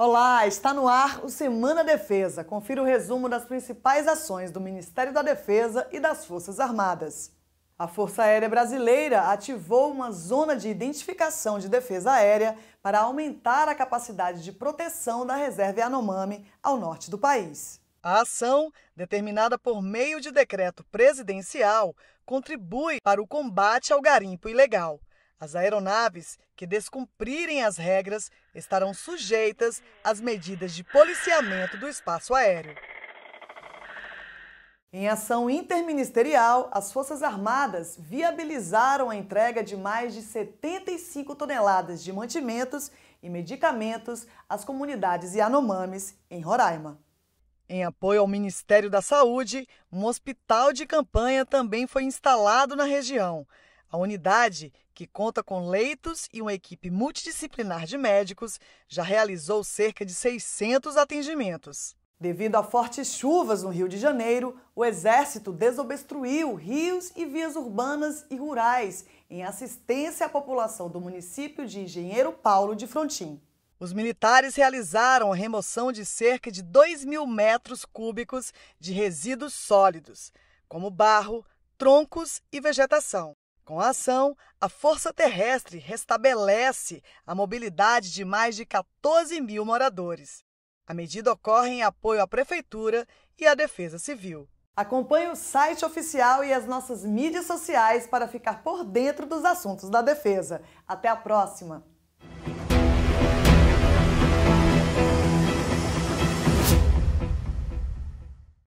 Olá, está no ar o Semana Defesa. Confira o resumo das principais ações do Ministério da Defesa e das Forças Armadas. A Força Aérea Brasileira ativou uma zona de identificação de defesa aérea para aumentar a capacidade de proteção da reserva Yanomami ao norte do país. A ação, determinada por meio de decreto presidencial, contribui para o combate ao garimpo ilegal. As aeronaves que descumprirem as regras estarão sujeitas às medidas de policiamento do espaço aéreo. Em ação interministerial, as Forças Armadas viabilizaram a entrega de mais de 75 toneladas de mantimentos e medicamentos às comunidades Yanomamis, em Roraima. Em apoio ao Ministério da Saúde, um hospital de campanha também foi instalado na região. A unidade, que conta com leitos e uma equipe multidisciplinar de médicos, já realizou cerca de 600 atendimentos. Devido a fortes chuvas no Rio de Janeiro, o Exército desobstruiu rios e vias urbanas e rurais em assistência à população do município de Engenheiro Paulo de Frontin. Os militares realizaram a remoção de cerca de 2 mil metros cúbicos de resíduos sólidos, como barro, troncos e vegetação. Com a ação, a Força Terrestre restabelece a mobilidade de mais de 14 mil moradores. A medida ocorre em apoio à Prefeitura e à Defesa Civil. Acompanhe o site oficial e as nossas mídias sociais para ficar por dentro dos assuntos da defesa. Até a próxima!